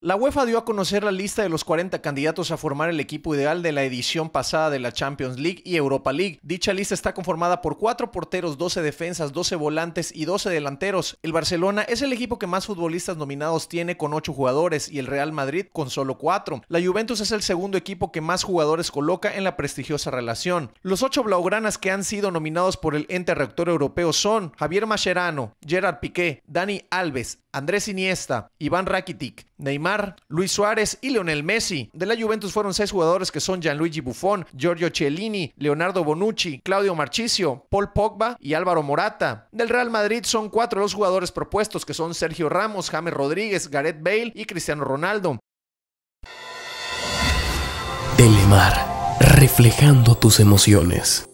La UEFA dio a conocer la lista de los 40 candidatos a formar el equipo ideal de la edición pasada de la Champions League y Europa League. Dicha lista está conformada por 4 porteros, 12 defensas, 12 volantes y 12 delanteros. El Barcelona es el equipo que más futbolistas nominados tiene con 8 jugadores y el Real Madrid con solo 4. La Juventus es el segundo equipo que más jugadores coloca en la prestigiosa relación. Los 8 blaugranas que han sido nominados por el ente rector europeo son Javier Mascherano, Gerard Piqué, Dani Alves, Andrés Iniesta, Iván Rakitic, Neymar, Luis Suárez y Leonel Messi. De la Juventus fueron seis jugadores que son Gianluigi Buffon, Giorgio Cellini, Leonardo Bonucci, Claudio Marchisio, Paul Pogba y Álvaro Morata. Del Real Madrid son cuatro los jugadores propuestos que son Sergio Ramos, James Rodríguez, Gareth Bale y Cristiano Ronaldo. Telemar, reflejando tus emociones.